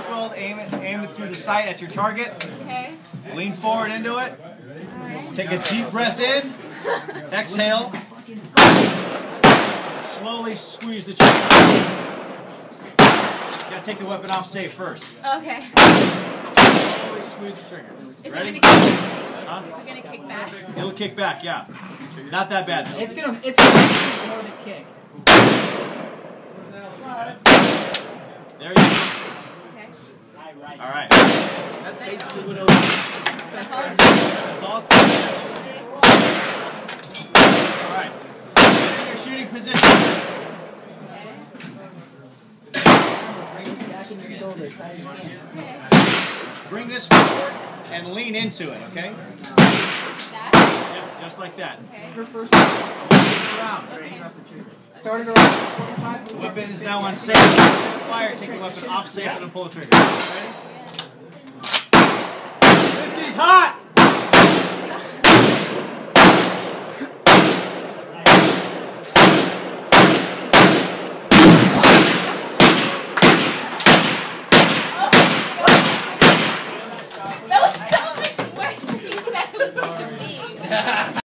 recoiled, aim it, aim it through the sight at your target. Okay. Lean forward into it. Take a deep breath in. Exhale. Slowly squeeze the trigger. You gotta take the weapon off safe first. Okay. Slowly squeeze the trigger. Is Ready? it gonna kick? Huh? Is it gonna kick back? It'll kick back, yeah. Not that bad though. It's gonna, it's gonna be more to kick. There you go. Okay. All right. That's basically what it'll be. That's all it's gonna That's all it's gonna do. do. All right. Get in your shooting position. Back in your shoulders. tight. Okay. Bring this forward and lean into it, okay? Yep, just like that. Okay. Her first Around. Okay. started around 45 weapon is now on safe. Fire, take the weapon off safe and then pull the trigger. Ready? 50's hot!